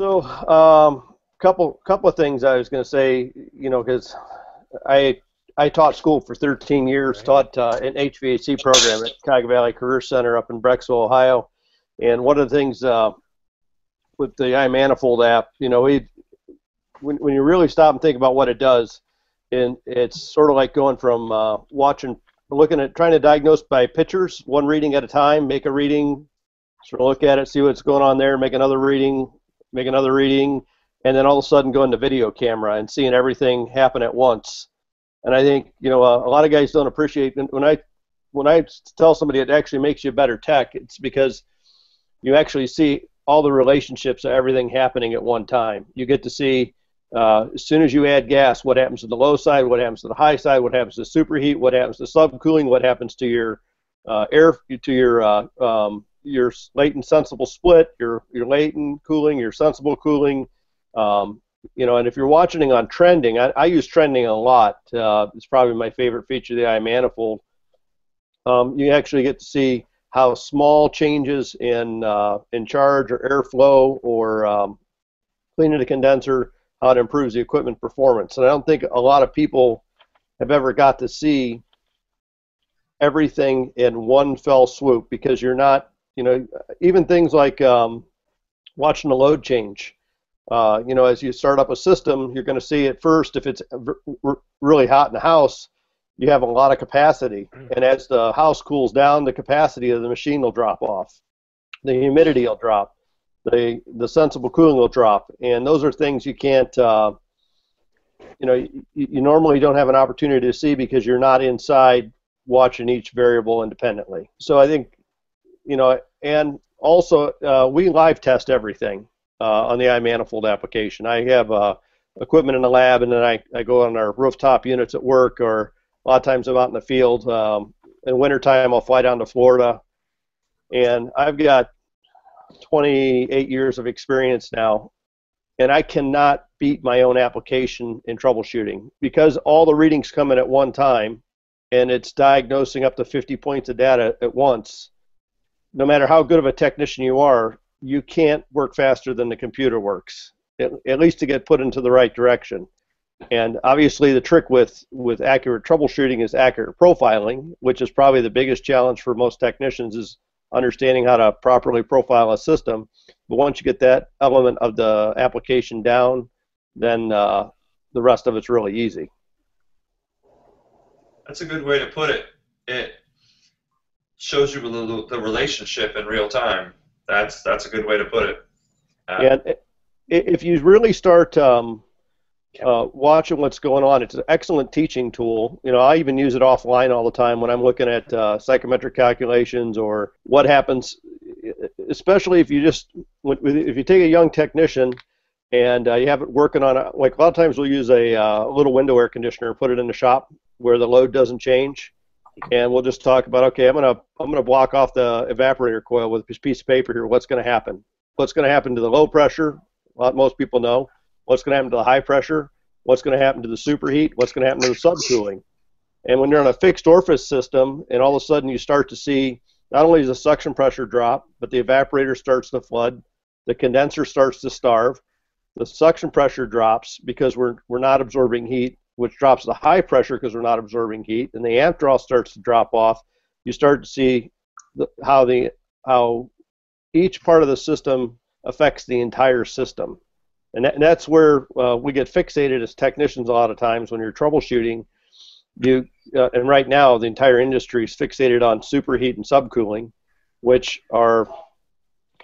So, um, couple couple of things I was going to say, you know, because I I taught school for 13 years, right. taught uh, an HVAC program at Cuyahoga Valley Career Center up in Brecksville, Ohio, and one of the things uh, with the iManifold app, you know, we when when you really stop and think about what it does, and it's sort of like going from uh, watching, looking at trying to diagnose by pictures, one reading at a time, make a reading, sort of look at it, see what's going on there, make another reading, make another reading, and then all of a sudden go into video camera and seeing everything happen at once. And I think you know uh, a lot of guys don't appreciate when I when I tell somebody it actually makes you a better tech. It's because you actually see all the relationships of everything happening at one time. You get to see uh, as soon as you add gas, what happens to the low side, what happens to the high side, what happens to superheat, what happens to subcooling, what happens to your uh, air to your uh, um, your latent sensible split, your your latent cooling, your sensible cooling. Um, you know, and if you're watching on trending, I, I use trending a lot. Uh, it's probably my favorite feature of the iManifold. Um, you actually get to see how small changes in uh, in charge or airflow or um, cleaning the condenser, how it improves the equipment performance. And I don't think a lot of people have ever got to see everything in one fell swoop because you're not, you know, even things like um, watching a load change. Uh, you know, as you start up a system, you're going to see at first if it's really hot in the house, you have a lot of capacity. Mm. And as the house cools down, the capacity of the machine will drop off. The humidity will drop. The the sensible cooling will drop. And those are things you can't. Uh, you know, you, you normally don't have an opportunity to see because you're not inside watching each variable independently. So I think, you know, and also uh, we live test everything uh, on the iManifold application. I have uh, equipment in the lab, and then I, I go on our rooftop units at work, or a lot of times I'm out in the field. Um, in wintertime, I'll fly down to Florida, and I've got 28 years of experience now, and I cannot beat my own application in troubleshooting because all the readings come in at one time, and it's diagnosing up to 50 points of data at once. No matter how good of a technician you are, you can't work faster than the computer works, at, at least to get put into the right direction. And obviously, the trick with, with accurate troubleshooting is accurate profiling, which is probably the biggest challenge for most technicians is understanding how to properly profile a system. But once you get that element of the application down, then uh, the rest of it's really easy. That's a good way to put it. It shows you the, the relationship in real time that's that's a good way to put it. Uh, and if you really start um, uh, watching what's going on, it's an excellent teaching tool. You know, I even use it offline all the time when I'm looking at uh, psychrometric calculations or what happens, especially if you just if you take a young technician and uh, you have it working on a, like a lot of times we'll use a uh, little window air conditioner and put it in the shop where the load doesn't change and we'll just talk about okay, I'm gonna I'm gonna block off the evaporator coil with this piece of paper here. What's to happen? What's to happen to the low pressure? Well, most people know. What's to happen to the high pressure? What's to happen to the superheat? What's to happen to the subcooling? And when you're on a fixed orifice system, and all of a sudden you start to see not only does the suction pressure drop, but the evaporator starts to flood, the condenser starts to starve, the suction pressure drops because we're we're not absorbing heat, which drops the high pressure because we're not absorbing heat, and the amp draw starts to drop off, you start to see the, how the how each part of the system affects the entire system, and, that, and that's where uh, we get fixated as technicians a lot of times when you're troubleshooting. You uh, and right now the entire industry is fixated on superheat and subcooling, which are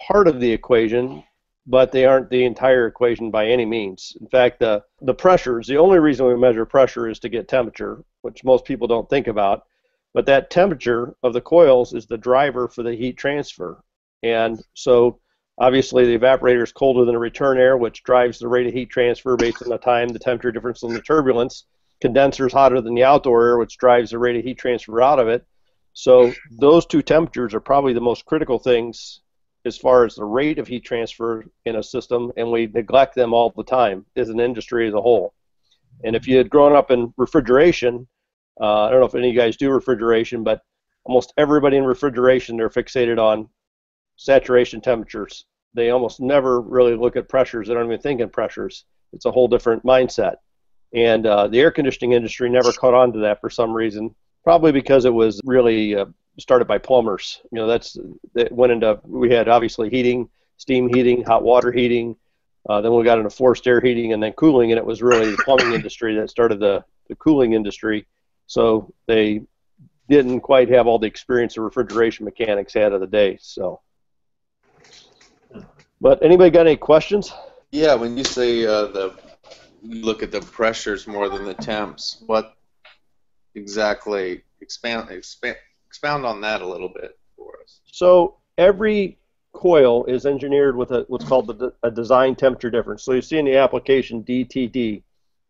part of the equation, but they aren't the entire equation by any means. In fact, the, the pressures, the only reason we measure pressure is to get temperature, which most people don't think about. But that temperature of the coils is the driver for the heat transfer. And so obviously the evaporator is colder than the return air, which drives the rate of heat transfer based on the time, the temperature difference, and the turbulence. Condenser is hotter than the outdoor air, which drives the rate of heat transfer out of it. So those two temperatures are probably the most critical things as far as the rate of heat transfer in a system, and we neglect them all the time as an industry as a whole. And if you had grown up in refrigeration, uh, I don't know if any of you guys do refrigeration, but almost everybody in refrigeration they're fixated on saturation temperatures. they almost never really look at pressures. They don't even think in pressures. It's a whole different mindset. And uh, the air conditioning industry never caught on to that for some reason, probably because it was really uh, started by plumbers. You know, that's that went into we had obviously heating, steam heating, hot water heating. Uh, then we got into forced air heating and then cooling, and it was really the plumbing industry that started the, the cooling industry. So they didn't quite have all the experience the refrigeration mechanics had of the day. So, but anybody got any questions? Yeah, when you say uh, the you look at the pressures more than the temps, what exactly expand expand expound on that a little bit for us? So every coil is engineered with a what's called the, a design temperature difference. So you see in the application DTD.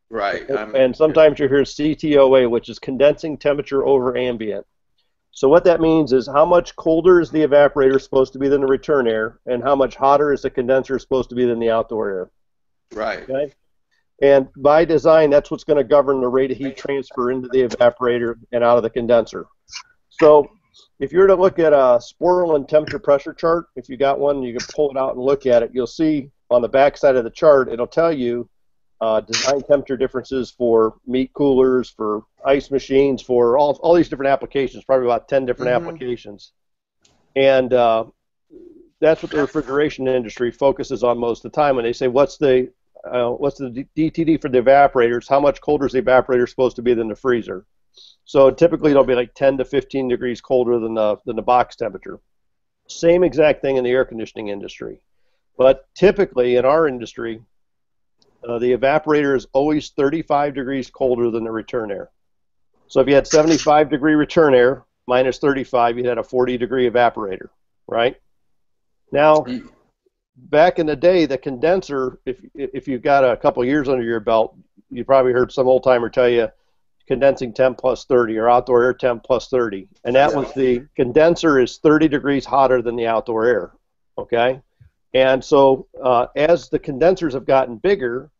Right. I'm, and sometimes you hear CTOA, which is condensing temperature over ambient. So what that means is how much colder is the evaporator supposed to be than the return air, and how much hotter is the condenser supposed to be than the outdoor air. Right. Okay. And by design, that's what's going to govern the rate of heat transfer into the evaporator and out of the condenser. So if you were to look at a Sporlan temperature pressure chart, if you got one, you can pull it out and look at it. You'll see on the back side of the chart, it'll tell you uh, design temperature differences for meat coolers, for ice machines, for all, all these different applications, probably about 10 different mm-hmm. applications. And uh, that's what the refrigeration industry focuses on most of the time when they say, what's the uh, what's the DTD for the evaporators? How much colder is the evaporator supposed to be than the freezer? So typically it'll be like 10 to 15 degrees colder than the, than the box temperature. Same exact thing in the air conditioning industry. But typically in our industry, uh, the evaporator is always 35 degrees colder than the return air. So if you had 75 degree return air minus 35, you had a 40 degree evaporator, right? Now, back in the day, the condenser, if if you've got a couple years under your belt, you probably heard some old timer tell you condensing temp plus 30 or outdoor air temp plus 30. And that was the condenser is 30 degrees hotter than the outdoor air. Okay? And so uh, as the condensers have gotten bigger,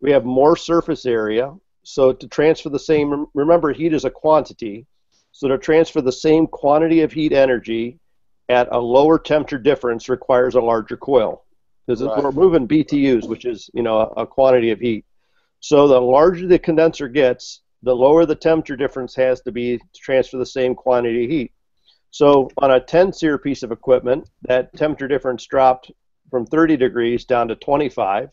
we have more surface area. So to transfer the same, remember, heat is a quantity. So to transfer the same quantity of heat energy at a lower temperature difference requires a larger coil because right. we're moving BTUs, which is you know a, a quantity of heat. So the larger the condenser gets, the lower the temperature difference has to be to transfer the same quantity of heat. So on a 10 SEER piece of equipment, that temperature difference dropped from 30 degrees down to 25.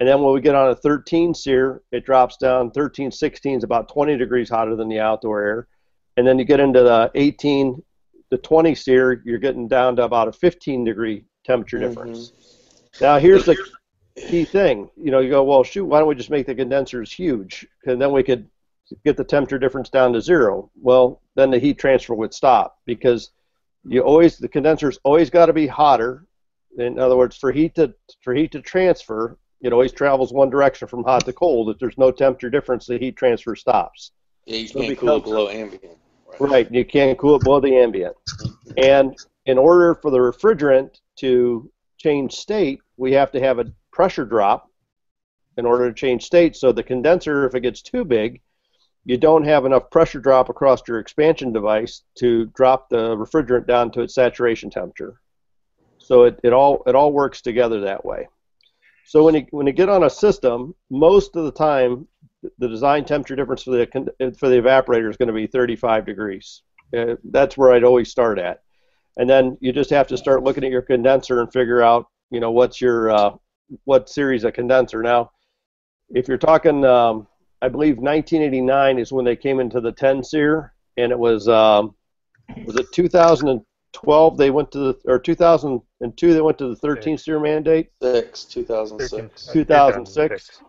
And then when we get on a 13 SEER, it drops down 13, 16 is about 20 degrees hotter than the outdoor air. And then you get into the 18 to 20 SEER, you're getting down to about a 15 degree temperature mm-hmm. difference. Now here's the key thing. You know, you go, well, shoot, why don't we just make the condensers huge? And then we could get the temperature difference down to zero. Well, then the heat transfer would stop because you always the condenser's always got to be hotter. In other words, for heat to for heat to transfer, it always travels one direction from hot to cold. If there's no temperature difference, the heat transfer stops. Yeah, you so can't cool it below ambient. Right. right, you can't cool it below the ambient. And in order for the refrigerant to change state, we have to have a pressure drop in order to change state. So the condenser, if it gets too big, you don't have enough pressure drop across your expansion device to drop the refrigerant down to its saturation temperature. So it, it all it all works together that way. So when you when you get on a system, most of the time the design temperature difference for the for the evaporator is going to be 35 degrees. Uh, that's where I'd always start at, and then you just have to start looking at your condenser and figure out you know what's your uh, what series of condenser. Now, if you're talking um, I believe 1989 is when they came into the 10 SEER, and it was um, was it 2012 they went to the or 2002 they went to the 13 SEER mandate. Six 2006. 2006.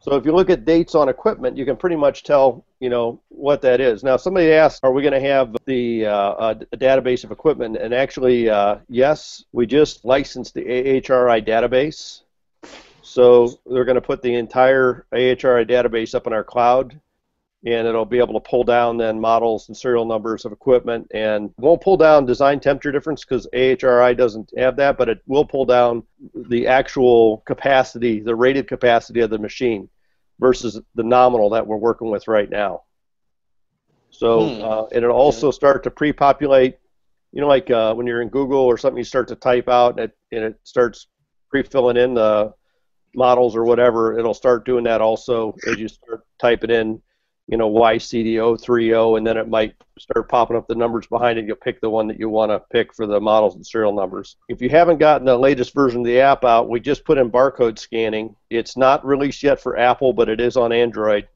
So if you look at dates on equipment, you can pretty much tell you know what that is. Now somebody asked, are we going to have the uh, a database of equipment? And actually, uh, yes, we just licensed the AHRI database. So they're going to put the entire AHRI database up in our cloud, and it'll be able to pull down then models and serial numbers of equipment, and won't pull down design temperature difference because AHRI doesn't have that, but it will pull down the actual capacity, the rated capacity of the machine versus the nominal that we're working with right now. So hmm. uh, it'll also start to pre-populate. You know, like uh, when you're in Google or something, you start to type out, and it, and it starts pre-filling in the models or whatever, it'll start doing that also as you start typing in, you know, YCD030, and then it might start popping up the numbers behind it. You'll pick the one that you want to pick for the models and serial numbers. If you haven't gotten the latest version of the app out, we just put in barcode scanning. It's not released yet for Apple, but it is on Android.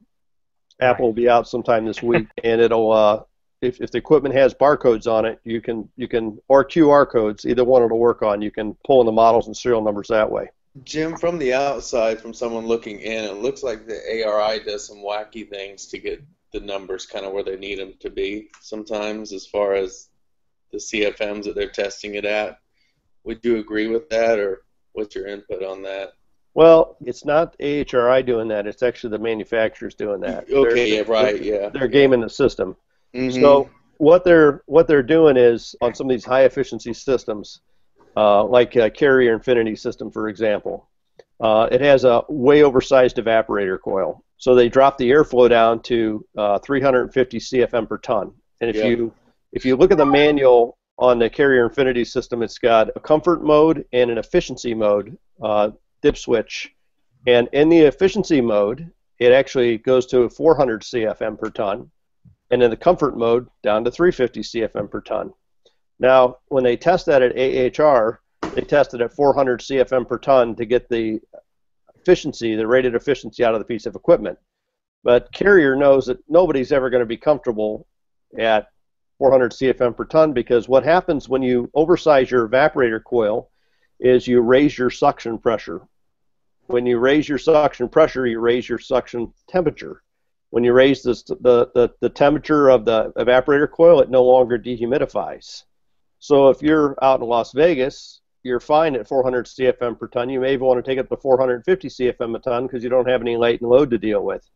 Apple will be out sometime this week, and it'll uh, if, if the equipment has barcodes on it, you can you can or QR codes, either one it'll work on. You can pull in the models and serial numbers that way. Jim, from the outside, from someone looking in, it looks like the ARI does some wacky things to get the numbers kind of where they need them to be sometimes, as far as the CFMs that they're testing it at. Would you agree with that, or what's your input on that? Well, it's not AHRI doing that. It's actually the manufacturers doing that. Okay, They're- yeah, right, yeah. They're gaming the system. Mhm. So what they're what they're doing is on some of these high efficiency systems, uh, like a Carrier Infinity system, for example, uh, it has a way oversized evaporator coil. So they drop the airflow down to uh, 350 CFM per ton. And if Yeah. you if you look at the manual on the Carrier Infinity system, it's got a comfort mode and an efficiency mode uh, dip switch. And in the efficiency mode, it actually goes to 400 CFM per ton and in the comfort mode down to 350 CFM per ton. Now, when they test that at AHR, they tested at 400 CFM per ton to get the efficiency, the rated efficiency out of the piece of equipment. But Carrier knows that nobody's ever going to be comfortable at 400 CFM per ton because what happens when you oversize your evaporator coil is you raise your suction pressure. When you raise your suction pressure, you raise your suction temperature when you raise the, the, the temperature of the evaporator coil, it no longer dehumidifies. So if you're out in Las Vegas, you're fine at 400 CFM per ton. You may even want to take it to 450 CFM a ton because you don't have any latent load to deal with.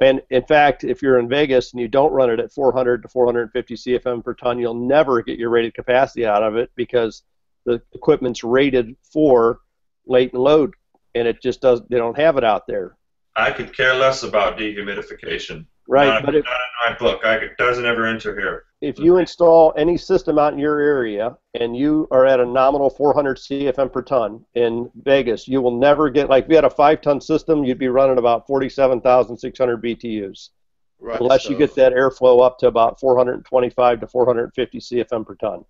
And in fact, if you're in Vegas and you don't run it at 400 to 450 CFM per ton, you'll never get your rated capacity out of it because the equipment's rated for latent load, and it just does. They don't have it out there. I could care less about dehumidification. Right, Not, but if, not in my book. I, it doesn't ever enter here. If hmm. you install any system out in your area and you are at a nominal 400 CFM per ton in Vegas, you will never get like if you had a five ton system, you'd be running about 47,600 BTUs right, unless you get that airflow up to about 425 to 450 CFM per ton.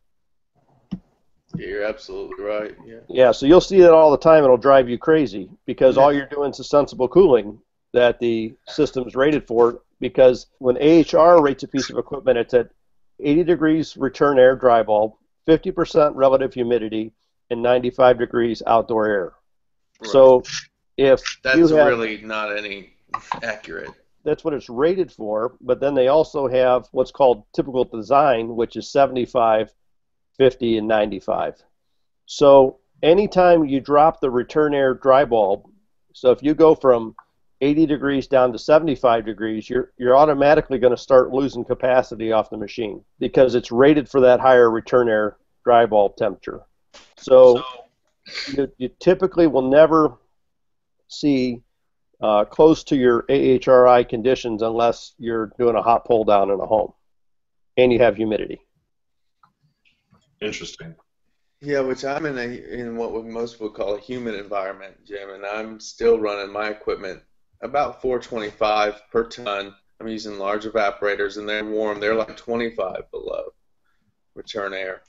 Yeah, you're absolutely right. Yeah. Yeah, so you'll see that all the time. It'll drive you crazy because all you're doing is sensible cooling that the system's rated for. Because when AHR rates a piece of equipment, it's at 80 degrees return air dry bulb, 50% relative humidity, and 95 degrees outdoor air. Right. So if that's have, really not any accurate. that's what it's rated for, but then they also have what's called typical design, which is 75, 50, and 95. So anytime you drop the return air dry bulb, so if you go from 80 degrees down to 75 degrees, you're you're automatically going to start losing capacity off the machine because it's rated for that higher return air dry bulb temperature. So, you, you typically will never see uh, close to your AHRI conditions unless you're doing a hot pull down in a home and you have humidity. Interesting. Yeah, which I'm in a in what most would call a humid environment, Jim, and I'm still running my equipment about 425 per ton. I'm using large evaporators, and they're warm. They're like 25 below return air.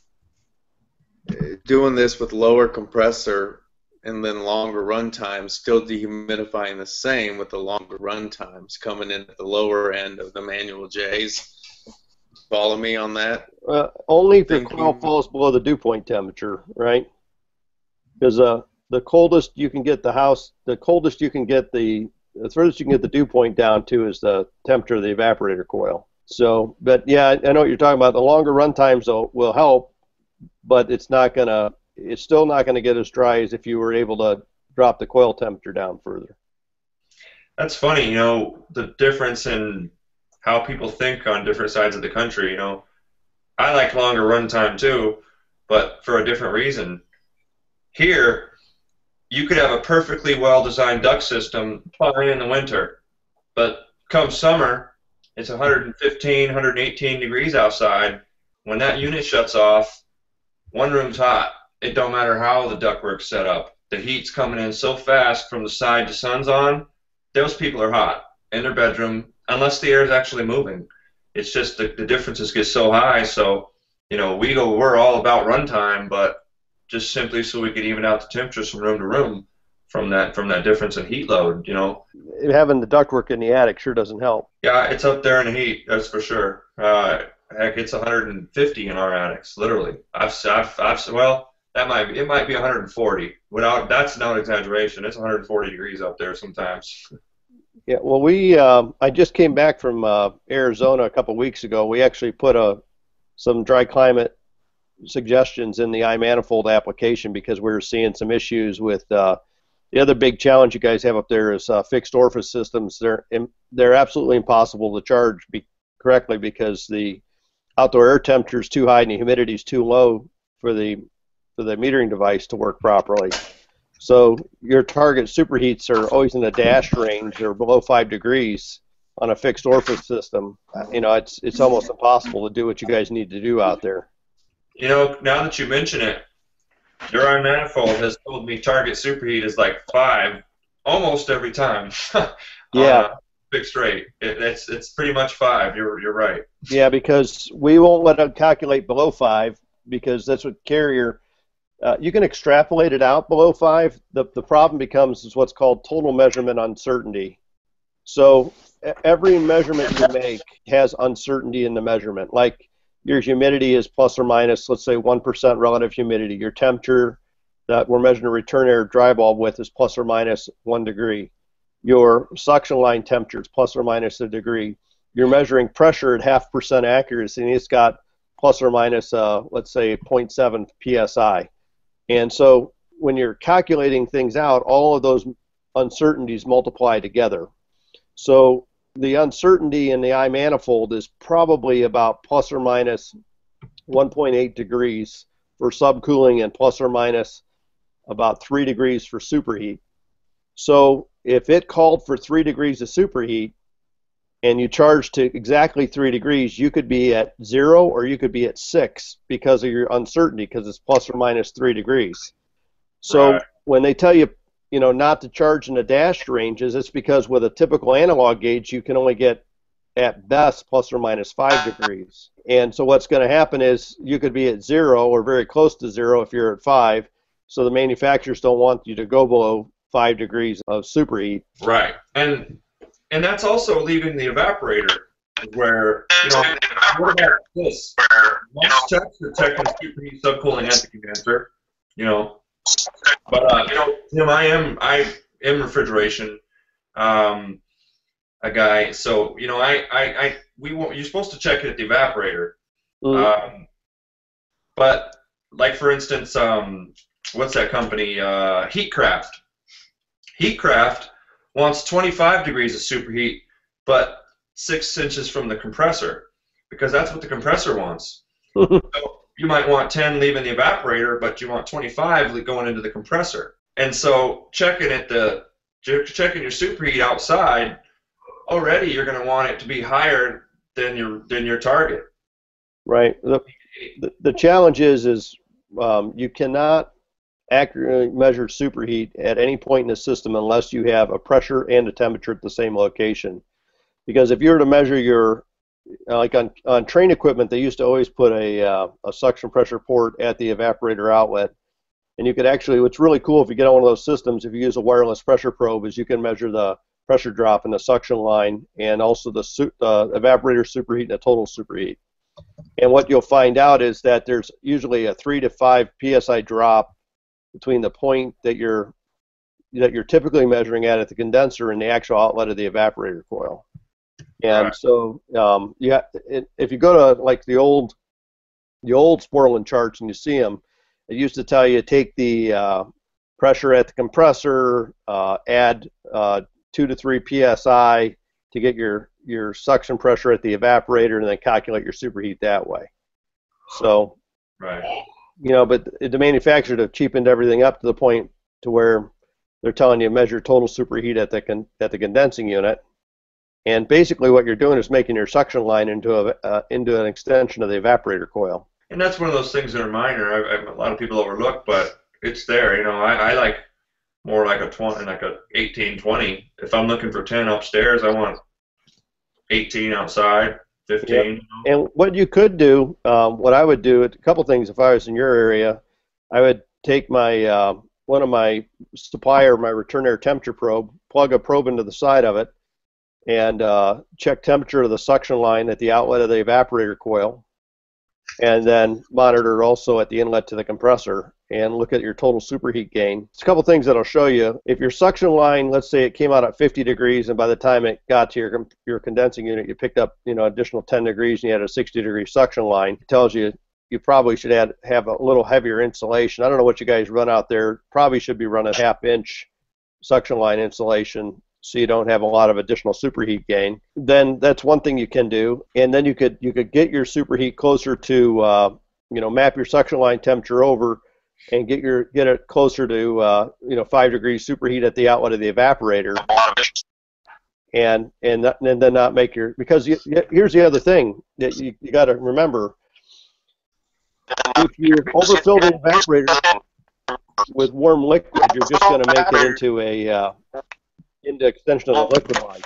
Uh, Doing this with lower compressor and then longer run times, still dehumidifying the same with the longer run times coming in at the lower end of the manual J's. Follow me on that? Uh, only if your coil falls below the dew point temperature, right? Because uh, the coldest you can get the house, the coldest you can get the, the furthest you can get the dew point down to is the temperature of the evaporator coil. So, but yeah, I I know what you're talking about. The longer run times will, will help, but it's not gonna, it's still not gonna get as dry as if you were able to drop the coil temperature down further. That's funny, you know, the difference in how people think on different sides of the country. You know, I like longer run time too, but for a different reason. Here, you could have a perfectly well-designed duct system fine in the winter, but come summer, it's 115, 118 degrees outside. When that unit shuts off, one room's hot. It don't matter how the ductwork's set up. the heat's coming in so fast from the side the sun's on, those people are hot in their bedroom unless the air is actually moving. It's just the, the differences get so high. So, you know, we go, we're all about runtime, but just simply so we can even out the temperatures from room to room from that from that difference in heat load. You know, having the ductwork in the attic sure doesn't help. Yeah, it's up there in the heat. That's for sure. Uh, heck, it's 150 in our attics, literally. I've, I've, I've well, that might be, it might be 140. Without that's not exaggeration. It's 140 degrees up there sometimes. Yeah, well, we um, I just came back from uh, Arizona a couple weeks ago. We actually put a some dry climate suggestions in the iManifold application because we are seeing some issues with uh, the other big challenge you guys have up there is uh, fixed orifice systems. They're they're absolutely impossible to charge be, correctly because the outdoor air temperature is too high and the humidity is too low for the for the metering device to work properly. So your target superheats are always in the dash range or below five degrees on a fixed orifice system. You know, it's it's almost impossible to do what you guys need to do out there. You know, now that you mention it, your Manifold has told me target superheat is like five almost every time. yeah. fixed rate. It, it's it's pretty much five. You're you're right. Yeah, because we won't let it calculate below five because that's what carrier uh, you can extrapolate it out below five. The, the problem becomes is what's called total measurement uncertainty. So every measurement you make has uncertainty in the measurement. Like your humidity is plus or minus, let's say 1% relative humidity. Your temperature that we're measuring a return air dry bulb with is plus or minus one degree. Your suction line temperature is plus or minus a degree. You're measuring pressure at half percent accuracy, and it's got plus or minus, uh, let's say, 0.7 psi. And so when you're calculating things out, all of those uncertainties multiply together. So the uncertainty in the iManifold is probably about plus or minus 1.8 degrees for subcooling and plus or minus about 3 degrees for superheat. So if it called for 3 degrees of superheat and you charge to exactly 3 degrees, you could be at 0 or you could be at 6 because of your uncertainty because it's plus or minus 3 degrees. So right. when they tell you you know, not to charge in the dash ranges, it's because with a typical analog gauge, you can only get at best plus or minus five degrees. And so what's going to happen is you could be at zero or very close to zero if you're at five. So the manufacturers don't want you to go below five degrees of superheat. Right, and and that's also leaving the evaporator where you know what about this? Most techs are checking superheat subcooling at the condenser. You know, but uh, you know, Tim, I am I am refrigeration um, a guy, so you know, I I, I we want, you're supposed to check it at the evaporator. Mm. Um, but like for instance, um, what's that company? Uh, Heatcraft. Heatcraft wants 25 degrees of superheat, but six inches from the compressor because that's what the compressor wants. so you might want 10 leaving the evaporator, but you want 25 going into the compressor. And so checking at the checking your superheat outside, already you're going to want it to be higher than your than your target. Right. The, the, the challenge is is um, you cannot accurately measure superheat at any point in the system unless you have a pressure and a temperature at the same location. Because if you were to measure your like on, on Trane equipment, they used to always put a, uh, a suction pressure port at the evaporator outlet. And you could actually, what's really cool if you get on one of those systems, if you use a wireless pressure probe, is you can measure the pressure drop in the suction line and also the su- uh, evaporator superheat and the total superheat. And what you'll find out is that there's usually a three to five psi drop between the point that you're that you're typically measuring at at the condenser and the actual outlet of the evaporator coil. And right. so, um, yeah, if you go to like the old, the old Sporlan charts and you see them, it used to tell you take the uh, pressure at the compressor, uh, add uh, two to three psi to get your your suction pressure at the evaporator, and then calculate your superheat that way. So, right. You know, but the manufacturer have cheapened everything up to the point to where they're telling you measure total superheat at the con- at the condensing unit, and basically, what you're doing is making your suction line into a uh, into an extension of the evaporator coil. And that's one of those things that are minor. I, I, a lot of people overlook, but it's there. You know, I, I like more like a 20, like a 18, 20. If I'm looking for 10 upstairs, I want 18 outside, 15. And what you could do, um, what I would do, a couple things. If I was in your area, I would take my uh, one of my supplier, my return air temperature probe, plug a probe into the side of it, and uh, check temperature of the suction line at the outlet of the evaporator coil, and then monitor also at the inlet to the compressor and look at your total superheat gain. It's a couple things that I'll show you. If your suction line, let's say it came out at 50 degrees, and by the time it got to your your condensing unit, you picked up you know additional 10 degrees, and you had a 60 degree suction line. It tells you you probably should add have a little heavier insulation. I don't know what you guys run out there. Probably should be running half inch suction line insulation so you don't have a lot of additional superheat gain. Then that's one thing you can do, and then you could you could get your superheat closer to uh, you know map your suction line temperature over and get your get it closer to uh, you know five degrees superheat at the outlet of the evaporator, and and, and then not make your because you, here's the other thing that you, you got to remember. If you overfill the evaporator with warm liquid, you're just going to make it into a uh, into extension of the liquid line.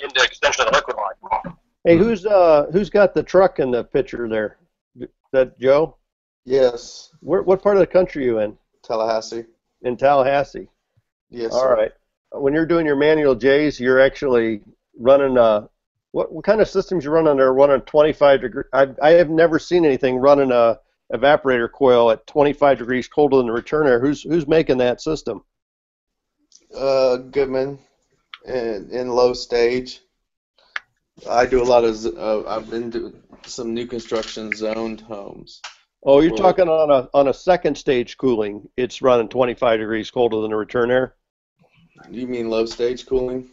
Into extension of the liquid line. Hey, who's uh who's got the truck in the picture there? Is that Joe? Yes, Where, what part of the country are you in? Tallahassee. In Tallahassee. Yes. All sir. right. When you're doing your manual J's, you're actually running a what, what kind of systems you run there? running 25 degree? I, I have never seen anything running a evaporator coil at 25 degrees colder than the return air. Who's who's making that system? Uh, Goodman, in, in low stage. I do a lot of. Uh, I've been doing some new construction zoned homes. Oh, you're Well- talking on a on a second stage cooling. It's running 25 degrees colder than the return air. You mean low stage cooling?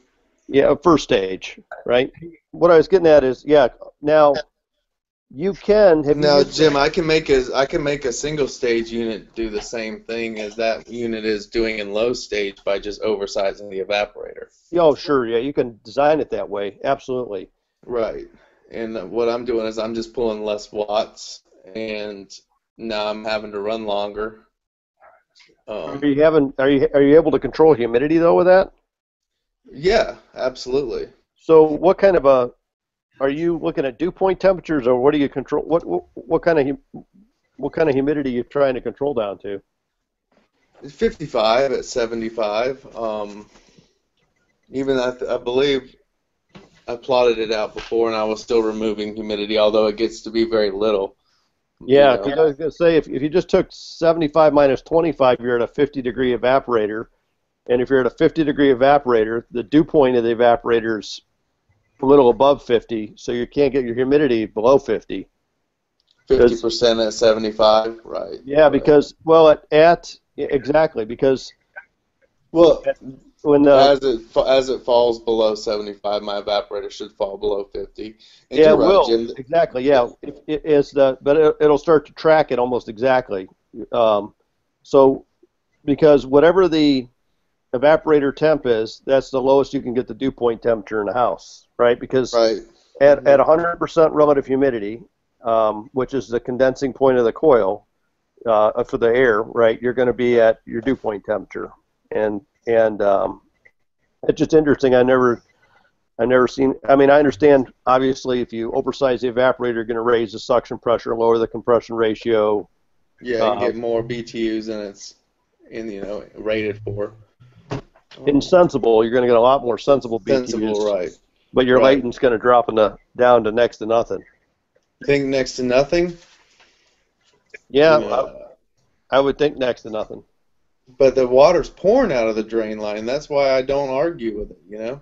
Yeah, first stage, right? What I was getting at is, yeah. Now, you can have No, you, Jim, I can make a I can make a single stage unit do the same thing as that unit is doing in low stage by just oversizing the evaporator. Oh, sure, yeah, you can design it that way. Absolutely. Right. And what I'm doing is I'm just pulling less watts, and now I'm having to run longer. Um, Are you having? Are you are you able to control humidity though with that? yeah, absolutely. So, what kind of a? Are you looking at dew point temperatures, or what do you control? What what, what kind of what kind of humidity are you trying to control down to? 55 at 75. Um, even I, I believe I plotted it out before, and I was still removing humidity, although it gets to be very little. Yeah, You know? I was gonna say if if you just took 75 minus 25, you're at a 50 degree evaporator, and if you're at a 50 degree evaporator, the dew point of the evaporator is a little above 50, so you can't get your humidity below 50. 50% at 75, right? Yeah, right. because well, at, at exactly because well, when the as it as it falls below 75, my evaporator should fall below 50. And yeah, it will Jim. exactly yeah. It, it is the but it, it'll start to track it almost exactly. Um, so because whatever the evaporator temp is, that's the lowest you can get the dew point temperature in the house, right? Because Right. at at 100% relative humidity, um, which is the condensing point of the coil uh, for the air, right? You're going to be at your dew point temperature, and and um, it's just interesting. I never, I never seen. I mean, I understand obviously if you oversize the evaporator, you're going to raise the suction pressure, lower the compression ratio. Yeah, you Uh, get more BTUs than it's in you know rated for. In sensible, you're going to get a lot more sensible BTUs, Sensible, right? but your Right. latent's going to drop in the, down to next to nothing. Think next to nothing. Yeah, Uh, I, I would think next to nothing. but the water's pouring out of the drain line. That's why I don't argue with it. You know.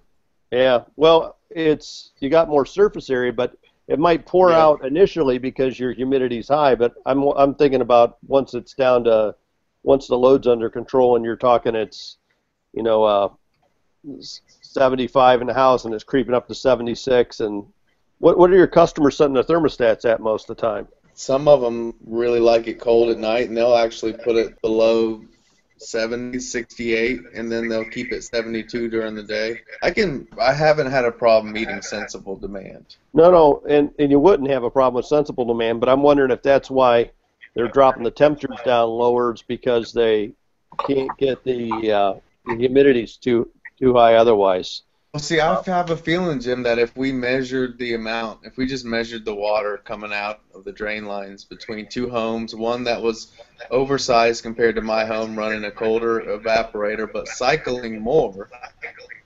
Yeah, well, it's you got more surface area, but it might pour Yeah. out initially because your humidity's high. But I'm I'm thinking about once it's down to once the load's under control and you're talking it's you know uh, 75 in the house and it's creeping up to 76 and what what are your customers setting their thermostats at most of the time? Some of them really like it cold at night, and they'll actually put it below 70, 68, and then they'll keep it 72 during the day. I can. I haven't had a problem meeting sensible demand. No, no, and, and you wouldn't have a problem with sensible demand, but I'm wondering if that's why they're dropping the temperatures down lower. It's because they can't get the uh, the humidity's too too high otherwise. Well, see, I have a feeling, Jim, that if we measured the amount, if we just measured the water coming out of the drain lines between two homes, one that was oversized compared to my home running a colder evaporator, but cycling more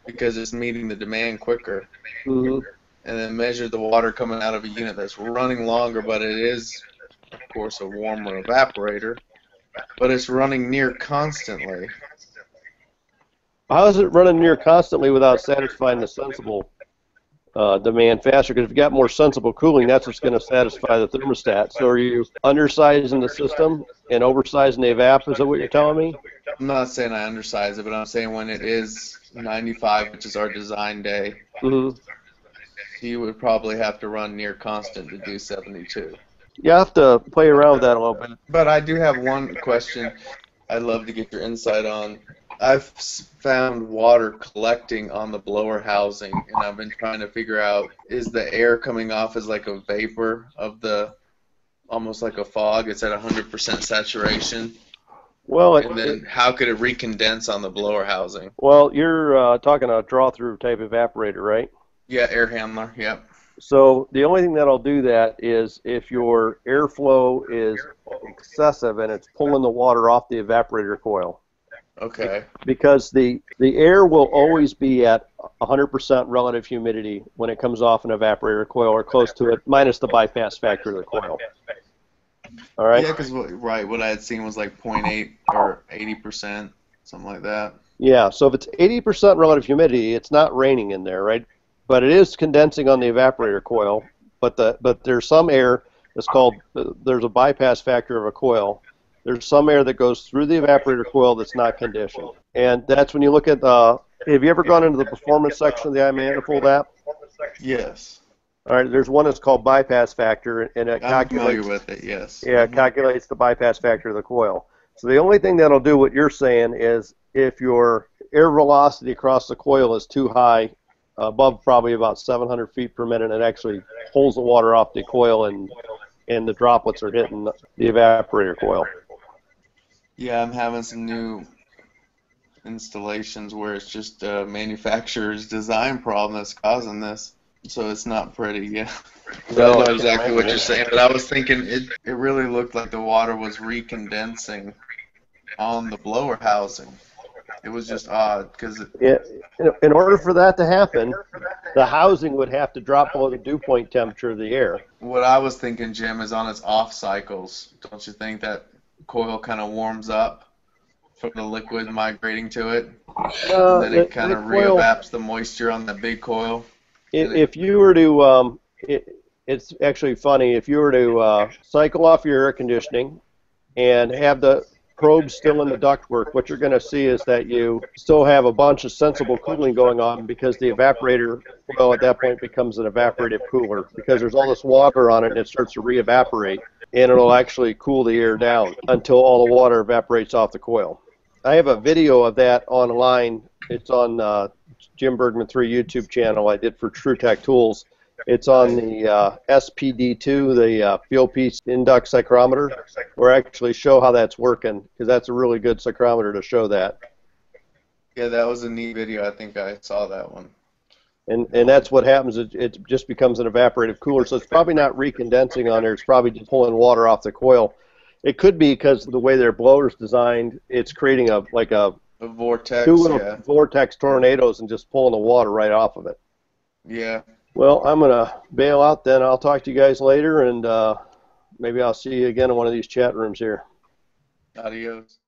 because it's meeting the demand quicker, hmm and then measured the water coming out of a unit that's running longer, but it is, of course, a warmer evaporator, but it's running near constantly. How is it running near constantly without satisfying the sensible uh, demand faster? Because if you got more sensible cooling, that's what's going to satisfy the thermostat. So are you undersizing the system and oversizing the evap? Is that what you're telling me? I'm not saying I undersize it, but I'm saying when it is 95, which is our design day, hmm you would probably have to run near constant to do 72. You have to play around with that a little bit. But I do have one question I'd love to get your insight on. I've found water collecting on the blower housing, and I've been trying to figure out is the air coming off as like a vapor of the almost like a fog? It's at 100% saturation. Well, it, And then how could it recondense on the blower housing? well, you're uh, talking a draw-through type evaporator, right? Yeah, air handler. Yep. So the only thing that'll do that is if your airflow is excessive and it's pulling the water off the evaporator coil. Okay. because the the air will always be at 100% relative humidity when it comes off an evaporator coil or close to it, minus the bypass factor of the coil. All right. Yeah, because right, what I had seen was like 0.8 or 80 percent, something like that. Yeah. So if it's 80% relative humidity, it's not raining in there, right? But it is condensing on the evaporator coil. But the but there's some air It's called there's a bypass factor of a coil. There's some air that goes through the evaporator coil that's not conditioned, and that's when you look at. Uh, have you ever gone into the performance section of the iManifold app? Yes, All right, there's one that's called bypass factor, and it I'm calculates. with it. Yes. Yeah, it calculates the bypass factor of the coil. So the only thing that'll do what you're saying is if your air velocity across the coil is too high, above probably about 700 feet per minute, it actually pulls the water off the coil and and the droplets are hitting the evaporator coil. Yeah, I'm having some new installations where it's just a manufacturer's design problem that's causing this. So it's not pretty, yeah. No, I I know exactly what you're saying, but I was thinking it, it really looked like the water was recondensing on the blower housing. It was just odd because Yeah, in, in order for that to happen, the housing would have to drop below the dew point temperature of the air. what I was thinking, Jim, is on its off cycles. Don't you think that coil kind of warms up from the liquid migrating to it? Uh, then it kind of reevaps the moisture on the big coil. If, if you were to, um, it, it's actually funny, if you were to uh, cycle off your air conditioning and have the probe still in the ductwork, what you're going to see is that you still have a bunch of sensible cooling going on because the evaporator, well, at that point becomes an evaporative cooler because there's all this water on it and it starts to re-evaporate and it'll actually cool the air down until all the water evaporates off the coil. I have a video of that online. It's on uh, Jim Bergman 3 YouTube channel I did for TrueTech Tools. It's on the uh, SPD2, the uh, Fieldpiece induct psychrometer, where I actually show how that's working because that's a really good psychrometer to show that. Yeah, that was a neat video. I think I saw that one. And and that's what happens. It, it just becomes an evaporative cooler. So it's probably not recondensing on there. It's probably just pulling water off the coil. It could be because the way their blower's designed, it's creating a like a A vortex, two little yeah. vortex tornadoes and just pulling the water right off of it. Yeah. Well, I'm gonna bail out then. I'll talk to you guys later, and uh, maybe I'll see you again in one of these chat rooms here. Adios.